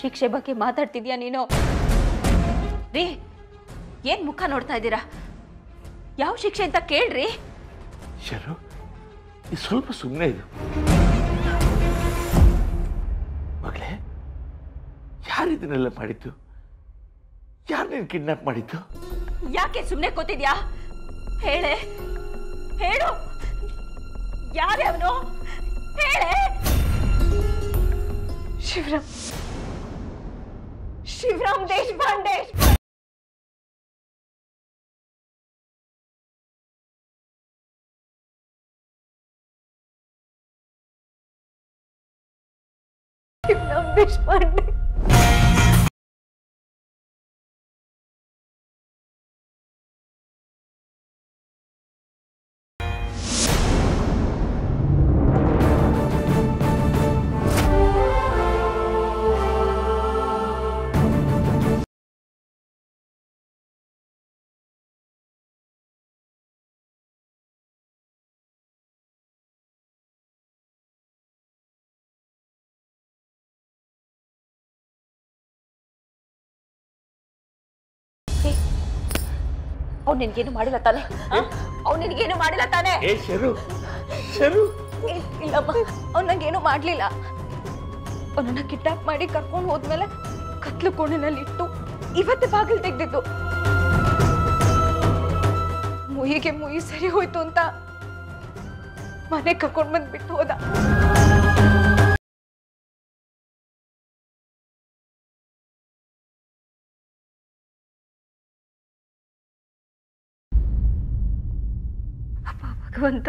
ಶಿಕ್ಷೆ ಬಗ್ಗೆ ಮಾತಾಡ್ತಿದ್ಯಾ ನೀನು? ರೀ ಏನ್ ಮುಖ ನೋಡ್ತಾ ಇದ್ದೀರಾ? ಯಾವ ಶಿಕ್ಷೆ ಅಂತ ಕೇಳ್ರಿ. ಶರು ಸ್ವಲ್ಪ ಸುಮ್ಮನೆ ಇದು ಮಗಳೇ ಯಾರು ಇದನ್ನೆಲ್ಲ ಮಾಡಿದ್ದು? ಯಾರು ನೀನು ಕಿಡ್ನಾಪ್ ಮಾಡಿದ್ದು? ಯಾಕೆ ಸುಮ್ಮನೆ ಕೂತಿದ್ಯಾ? ಹೇಳೆ ಹೇಳು. ಯಾರೇ ಅವನು ಹೇಳೆ. ಶಿವರಾಮ್. ಶಿವರಾಮ್ ದೇಶಪಾಂಡೆ ಶಿವರಾಮ್ ದೇಶಪಾಂಡೆ ಅವ್ನು ನಿನ್ಗೇನು ಮಾಡಿಲ್ಲ ತಾನೆ? ಅವ್ನು ನಿನ್ಗೇನು ಮಾಡಿಲ್ಲ ತಾನೆ? ಏ ಶರು ಶರು. ಏ, ಇಲ್ಲಮ್ಮ ಅವ್ನು ನಂಗೇನು ಮಾಡ್ಲಿಲ್ಲ. ಅವನನ್ನ ಕಿಡ್ನಾಪ್ ಮಾಡಿ ಕರ್ಕೊಂಡು ಹೋದ್ಮೇಲೆ ಕತ್ಲು ಕೋಣೆನಲ್ಲಿ ಇಟ್ಟು ಇವತ್ತು ಬಾಗಿಲು ತೆಗ್ದಿದ್ದು. ಮುಯಿಗೆ ಮುಯಿ ಸರಿ ಹೋಯ್ತು ಅಂತ ಮನೆ ಕರ್ಕೊಂಡು ಬಂದ್ಬಿಟ್ಟು ಹೋದ. ಅಪ್ಪ ಅಂತ.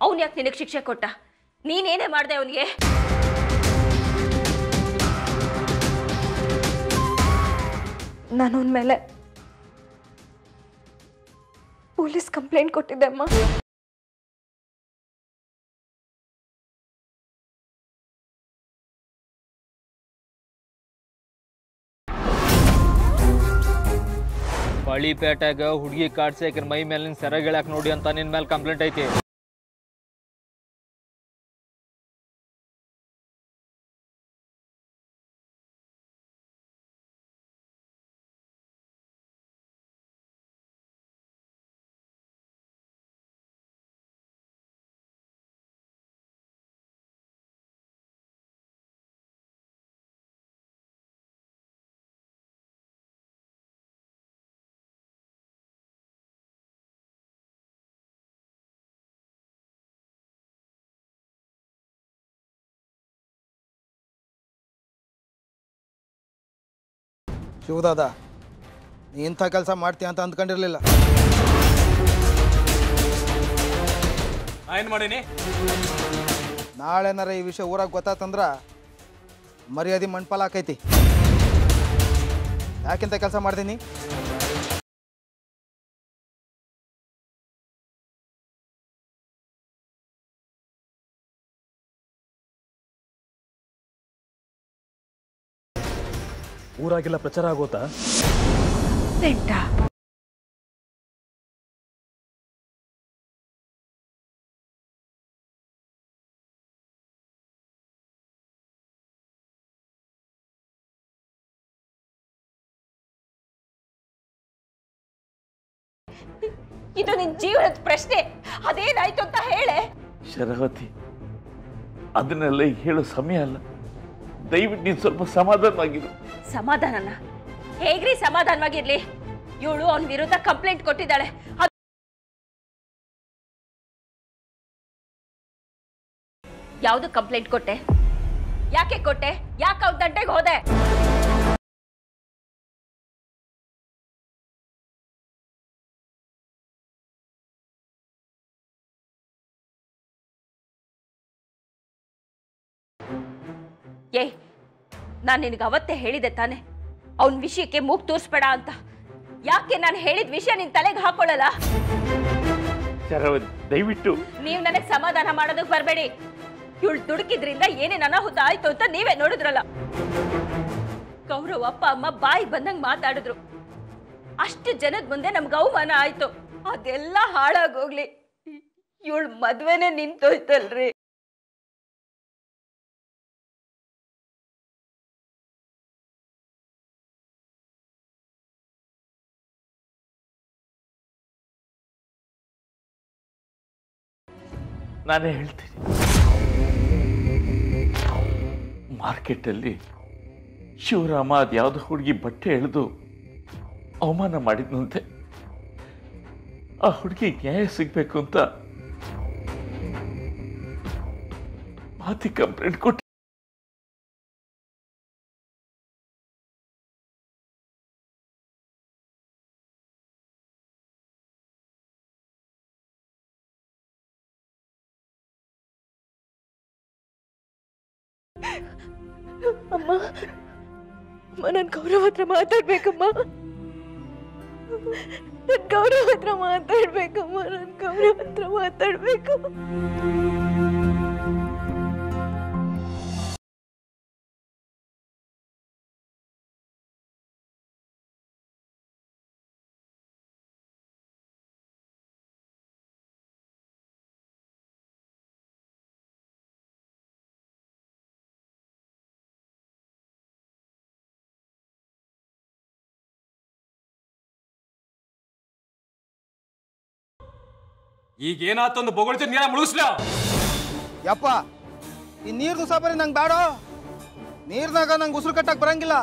ಅವನ್ ಯಾಕೆ ನಿನಗೆ ಶಿಕ್ಷೆ ಕೊಟ್ಟ? ನೀನೇನೇ ಮಾಡ್ದೆ ಅವನಿಗೆ? ನಾನು ಅವನ ಮೇಲೆ ಪೊಲೀಸ್ ಕಂಪ್ಲೇಂಟ್ ಕೊಟ್ಟಿದ್ದೆ ಅಮ್ಮ. ಬಳಿಪೇಟೆಗ ಹುಡುಗಿ ಕಾಡ್ಸಕ್ಕೆ ಮೈ ಮೇಲಿನ ಸೆರಗಿಳಕ್ ನೋಡಿ ಅಂತ ನಿನ್ ಮೇಲೆ ಕಂಪ್ಲೇಂಟ್ ಐತಿ. ಶಿವದಾದ ನೀ ಇಂಥ ಕೆಲಸ ಮಾಡ್ತೀಯ ಅಂತ ಅಂದ್ಕೊಂಡಿರಲಿಲ್ಲ. ಏನು ಮಾಡೀನಿ? ನಾಳೆನಾರ ಈ ವಿಷಯ ಊರಾಗ ಗೊತ್ತಾತಂದ್ರ ಮರ್ಯಾದೆ ಮಣ್ಪಾಲ ಆಕೈತಿ ಯಾಕಿಂತ ಕೆಲಸ ಮಾಡ್ತೀನಿ? ಊರಾಗೆಲ್ಲ ಪ್ರಚಾರ ಆಗೋತಾ? ಇದು ನಿನ್ ಜೀವನದ ಪ್ರಶ್ನೆ. ಅದೇನಾಯ್ತು ಅಂತ ಹೇಳೆ. ಶರಾವತಿ ಅದನ್ನೆಲ್ಲ ಈಗ ಹೇಳೋ ಸಮಯ ಅಲ್ಲ. ದಯವಿಟ್ಟು ನೀನು ಸ್ವಲ್ಪ ಸಮಾಧಾನವಾಗಿರು. ಸಮಾಧಾನನ? ಹೇಗ್ರಿ ಸಮಾಧಾನವಾಗಿರ್ಲಿ? ಇವಳು ಅವನ ವಿರುದ್ಧ ಕಂಪ್ಲೇಂಟ್ ಕೊಟ್ಟಿದ್ದಾಳೆ. ಯಾವ್ದು ಕಂಪ್ಲೇಂಟ್ ಕೊಟ್ಟೆ? ಯಾಕೆ ಕೊಟ್ಟೆ? ಯಾಕೆ ಅವ್ನ ತಂಟೆಗೆ ಹೋದೆ? ಏಯ್ ನಾನು ನಿನಗೆ ಅವತ್ತೇ ಹೇಳಿದೆ ತಾನೆ. ಅವನ ವಿಷಯಕ್ಕೆ ಮೂಗ್ ತೋರಿಸ್ಬೇಡ ಅಂತ. ಯಾಕೆ ನಾನು ಹೇಳಿದ ವಿಷಯ ನಿನ್ ತಲೆಗೆ ಹಾಕೊಳ್ಳಲ್ಲ ದಯವಿಟ್ಟು. ನೀವು ನನಗೆ ಸಮಾಧಾನ ಮಾಡೋದಕ್ಕೆ ಬರಬೇಡಿ. ಇವಳು ದುಡುಕಿದ್ರಿಂದ ಏನೇನು ಅನಾಹುತ ಆಯ್ತು ಅಂತ ನೀವೇ ನೋಡಿದ್ರಲ್ಲ. ಗೌರವ್ ಅಪ್ಪ ಅಮ್ಮ ಬಾಯಿ ಬಂದಂಗೆ ಮಾತಾಡಿದ್ರು. ಅಷ್ಟು ಜನದ ಮುಂದೆ ನಮ್ಗೆ ಅವಮಾನ ಆಯ್ತು. ಅದೆಲ್ಲ ಹಾಳಾಗೋಗ್ಲಿ ಇವಳು ಮದ್ವೆನೆ ನಿಂತೋಯ್ತಲ್ರಿ. ನಾನೇ ಹೇಳ್ತೀನಿ. ಮಾರ್ಕೆಟಲ್ಲಿ ಶಿವರಾಮ ಅದು ಯಾವುದೋ ಹುಡುಗಿ ಬಟ್ಟೆ ಎಳೆದು ಅವಮಾನ ಮಾಡಿದ್ನಂತೆ. ಆ ಹುಡುಗಿ ನ್ಯಾಯ ಸಿಗಬೇಕು ಅಂತ ಮಾತಿ ಕಂಪ್ಲೇಂಟ್ ಕೊಟ್ಟು ಅಮ್ಮ ಅಮ್ಮ ನನ್ ಗೌರವ ಹತ್ರ ಮಾತಾಡ್ಬೇಕಮ್ಮ. ನನ್ನ ಗೌರವ ಹತ್ರ ಮಾತಾಡ್ಬೇಕಮ್ಮ ನನ್ನ ಗೌರವ ಹತ್ರ ಮಾತಾಡ್ಬೇಕು. ಈಗ ಏನಾತೊಂದು ಬೊಗಳ್ತಿ ನೀರ ಮುಳುಗಿಸ್ಲ. ಯಪ್ಪ, ಈ ನೀರು ಮುಸಾಬರಿ ನಂಗೆ ಬೇಡ ನೀರ್ನಾಗ ನಂಗೆ ಉಸಿರು ಕಟ್ಟಕ್ಕೆ ಬರಂಗಿಲ್ಲ.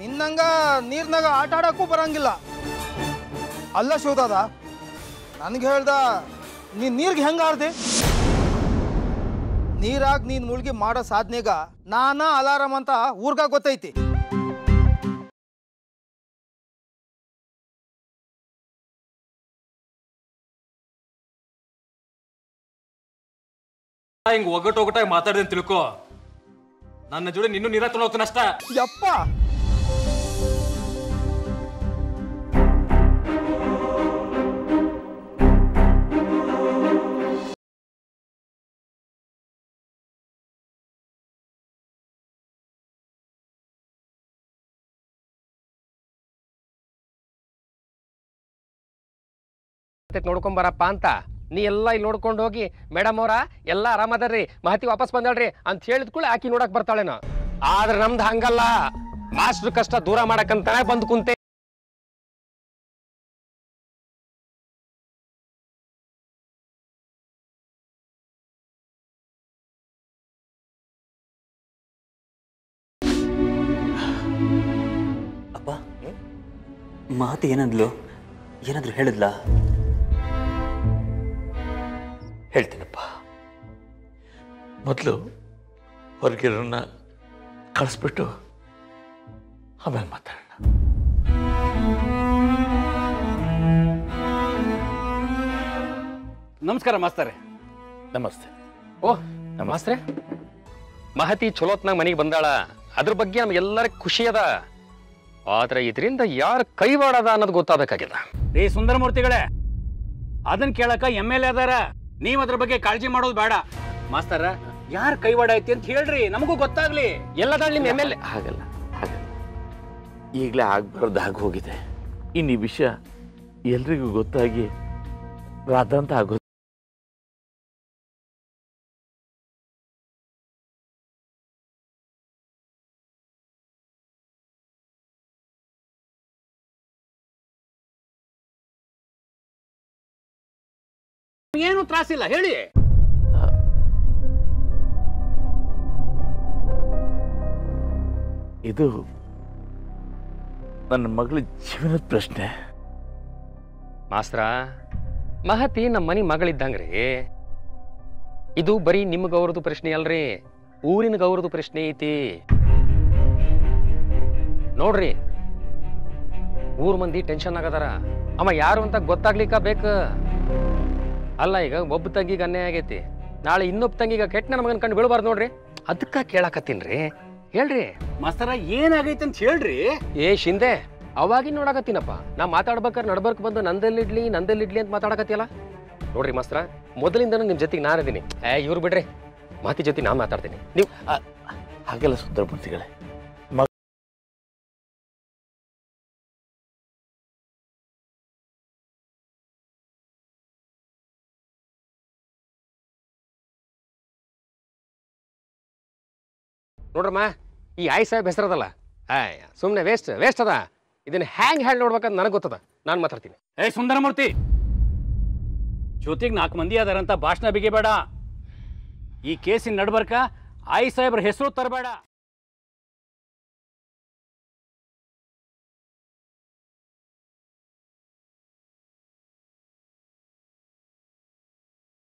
ನಿನ್ನಂಗ ನೀರ್ನಾಗ ಆಟ ಆಡಕ್ಕೂ ಬರಂಗಿಲ್ಲ. ಅಲ್ಲ ಶಿವದಾದ, ನನಗೆ ಹೇಳ್ದ ನೀನ್ ನೀರ್ಗೆ ಹೆಂಗ ಆರ್ದೆ? ನೀರಾಗ ನೀನ್ ಮುಳುಗಿ ಮಾಡೋ ಸಾಧನೆಗ ನಾನ ಅಲಾರಾಮ್ ಅಂತ ಊರ್ಗ ಗೊತ್ತೈತಿ. ಹಿಂಗ್ ಒಗ್ಗಟ್ಟು ಒಗ್ಗಟ್ಟಾಗಿ ಮಾತಾಡಿದೆ ಅಂತ ತಿಳ್ಕೊ. ನನ್ನ ಜೋಡಿ ನಿನ್ನೂ ನೀರ ಹೋಗ್ತಾನೆ ಅಷ್ಟ. ಯಪ್ಪ! ನೋಡ್ಕೊಂಬರಪ್ಪ ಅಂತ. ನೀ ಎಲ್ಲ ಇಲ್ಲಿ ನೋಡ್ಕೊಂಡು ಹೋಗಿ ಮೇಡಮ್ ಅವರ, ಎಲ್ಲ ಆರಾಮದಾರ್ರಿ ಮಹತಿ ವಾಪಸ್ ಬಂದಾಳ್ರಿ ಅಂತ ಹೇಳಿದ ಕೂಡ ಆಕಿ ನೋಡಕ್ ಬರ್ತಾಳೇನ ಆದ್ರೆ ನಮ್ದು ಹಂಗಲ್ಲ. ಮಾಸ್ಟರ್ ಕಷ್ಟ ದೂರ ಮಾಡಕ್ಕಂತಾನೆ ಬಂದ್ ಕುಂತೆ. ಮಾತು ಏನಂದ್ಲು? ಏನಾದ್ರು ಹೇಳಿದ್ಲ? ಹೇಳ್ತೀನಪ್ಪ. ಮೊದಲು ಹೊರಗಿರೋನ್ನ ಕಳಿಸ್ಬಿಟ್ಟು ಆಮೇಲೆ ಮಾತಾಡೋಣ. ನಮಸ್ಕಾರ ಮಾಸ್ತಾರೆ. ನಮಸ್ತೆ. ಓ ನಮಸ್ತೆ. ಮಹತಿ ಚಲೋತ್ನಾಗ ಮನೆಗೆ ಬಂದಾಳ. ಅದ್ರ ಬಗ್ಗೆ ನಮ್ಗೆಲ್ಲರಿಗೂ ಖುಷಿ ಅದ. ಆದ್ರೆ ಇದರಿಂದ ಯಾರ ಕೈವಾಡದ ಅನ್ನೋದು ಗೊತ್ತಾಗಬೇಕಾಗಿಲ್ಲ ರೀ ಸುಂದರಮೂರ್ತಿಗಳೇ ಅದನ್ನ ಕೇಳಕ ಎಂ ಎಲ್ ಎ ಅದಾರ. ನೀವ್ ಅದ್ರ ಬಗ್ಗೆ ಕಾಳಜಿ ಮಾಡೋದು ಬೇಡ. ಮಾಸ್ತರ ಯಾರ ಕೈವಾಡ ಐತಿ ಅಂತ ಹೇಳ್ರಿ ನಮಗೂ ಗೊತ್ತಾಗ್ಲಿ. ಎಲ್ಲದಾಗ್ಲಿ ನಿಮ್ ಎಂ ಎಲ್ ಎ? ಹಾಗಲ್ಲ ಹಾಗಲ್ಲ. ಈಗಲೇ ಆಗ್ಬಾರ್ದು ಆಗಿ ಹೋಗಿದೆ. ಇನ್ನು ಈ ವಿಷಯ ಎಲ್ರಿಗೂ ಗೊತ್ತಾಗಿ ರಾಧಾಂತ ಆಗೋದು ಏನು ತ್ರಾಸಿಲ್ಲ ಹೇಳಿ. ಇದು ನನ್ನ ಮಗಳ ಜೀವನದ ಪ್ರಶ್ನೆ. ಮಾಸ್ತ್ರ ಮಹತಿ ನಮ್ಮ ಮನೆ ಮಗಳಿದ್ದಂಗ್ರಿ. ಇದು ಬರೀ ನಿಮ್ಮ ಗೌರವದ ಪ್ರಶ್ನೆ ಅಲ್ರಿ ಊರಿನ ಗೌರವದ ಪ್ರಶ್ನೆ ಐತಿ. ನೋಡ್ರಿ ಊರ್ ಮಂದಿ ಟೆನ್ಷನ್ ಆಗದಾರ. ಅವ ಯಾರು ಅಂತ ಗೊತ್ತಾಗ್ಲಿಕ್ಕ ಬೇಕ? ಅಲ್ಲ ಈಗ ಒಬ್ಬ ತಂಗಿಗೆ ಅನ್ಯಾಯ ಆಗೈತಿ. ನಾಳೆ ಇನ್ನೊಬ್ಬ ತಂಗಿಗ ಕೆಟ್ಟ ನನ್ನ ಮಗನ ಕಂಡು ಬೀಳಬಾರ್ದು ನೋಡ್ರಿ. ಅದಕ್ಕ ಕೇಳಾಕತ್ತೀನ್ರಿ. ಹೇಳ್ರಿ. ಮಸ್ತರ ಏನಾಗೈತೆ ಅಂತ ಹೇಳ್ರಿ. ಏ ಶಿಂದೆ ಅವಾಗಿನ ನೋಡಾಕತ್ತೀನಪ್ಪ. ನಾ ಮಾತಾಡ್ಬೇಕಾದ್ರೆ ನಡ್ಬರ್ಕ್ ಬಂದು ನಂದಲ್ಲಿಡ್ಲಿ ನಂದಲ್ಲಿಡ್ಲಿ ಅಂತ ಮಾತಾಡಕತ್ತಿಯಲ್ಲ? ನೋಡ್ರಿ ಮಸ್ತ್ರ ಮೊದಲಿಂದನೂ ನಿಮ್ಮ ಜೊತೆಗೆ ನಾನು ಇದೀನಿ. ಏ ಇವ್ರು ಬಿಡ್ರಿ. ಮಾತಿ ಜೊತೆ ನಾ ಮಾತಾಡ್ತೀನಿ. ನೀವು ಹಾಗೆಲ್ಲ ಸುಂದರಮೂರ್ತಿಗಳೇ ನೋಡ್ರಮ್ಮ ಈ ಆಯ್ ಸಾಹೇಬ್ ಹೆಸರದಲ್ಲ. ಆಯ್. ಸುಮ್ಮನೆ ವೇಸ್ಟ್ ವೇಸ್ಟ್ ಅದ. ಇದನ್ನ ಹ್ಯಾಂಗ್ ಹ್ಯಾಂಡ್ ನೋಡ್ಬೇಕಂತ ನನಗೆ ಗೊತ್ತದ. ನಾನು ಮಾತಾಡ್ತೀನಿ. ಏ ಸುಂದರಮೂರ್ತಿ! ಜೊತೆಗೆ ನಾಲ್ಕು ಮಂದಿ ಅದಾರಂತ ಭಾಷಣ ಬಿಗಿಬೇಡ. ಈ ಕೇಸಿನ ನಡ್ಬರ್ಕ ಆಯಿ ಸಾಹೇಬ್ರ ಹೆಸರು ತರಬೇಡ.